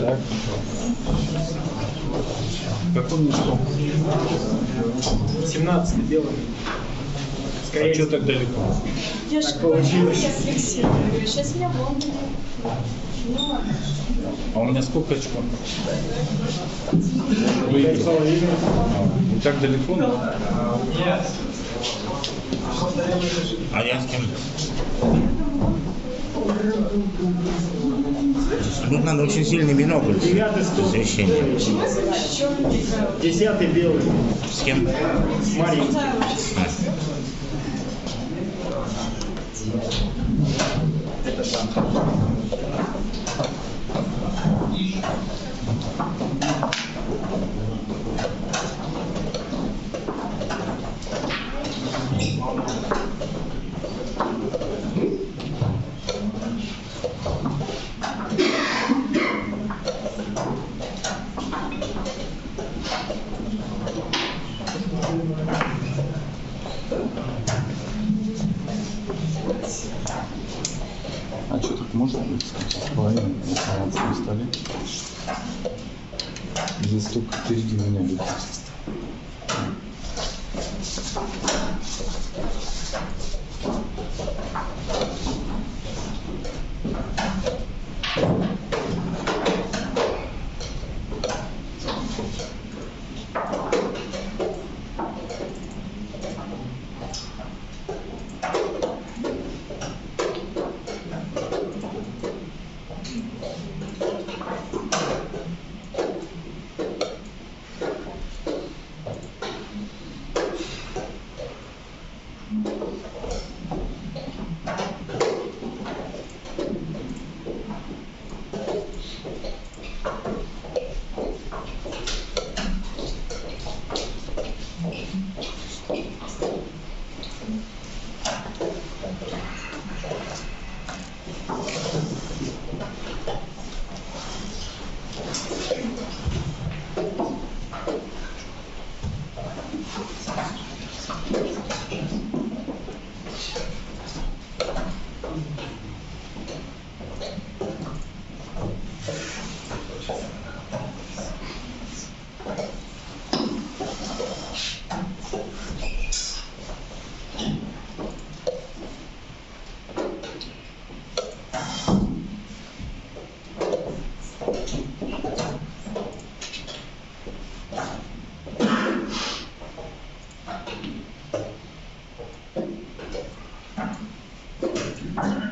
Так. Какой мешком? 17 белый. А Скорее что так далеко? Я же получилось. я фиксирую. Сейчас меня будет. Ну, А у меня сколько очков? Выиграл. с. А, Не так далеко? но- А я с кем? Тут надо очень сильный бинокль. Освещение. Десятый белый. С кем? С Марией. А что так можно? Половину оставаться на столе. Здесь только впереди меня люди.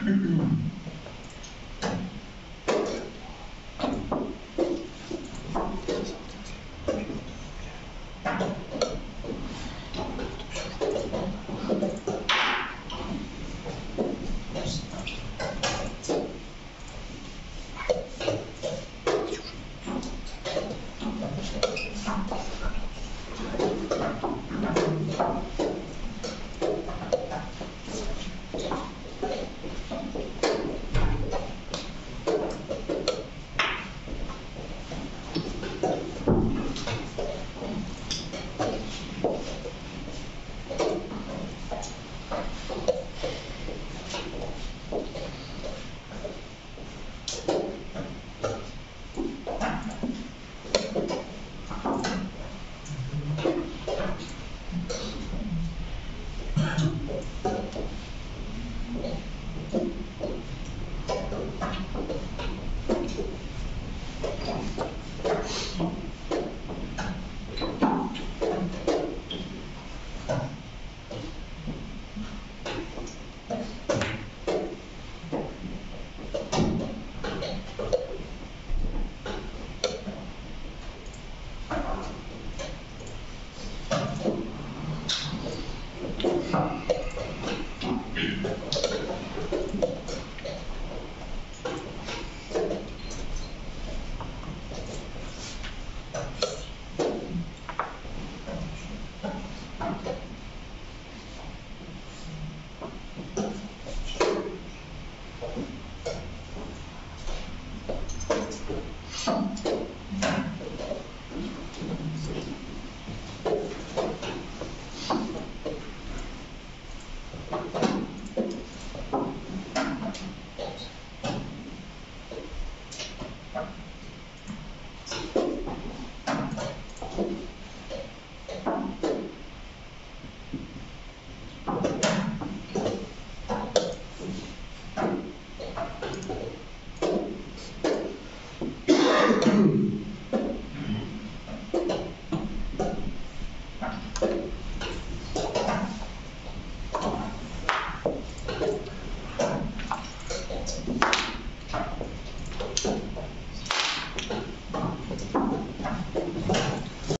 Mm-hmm.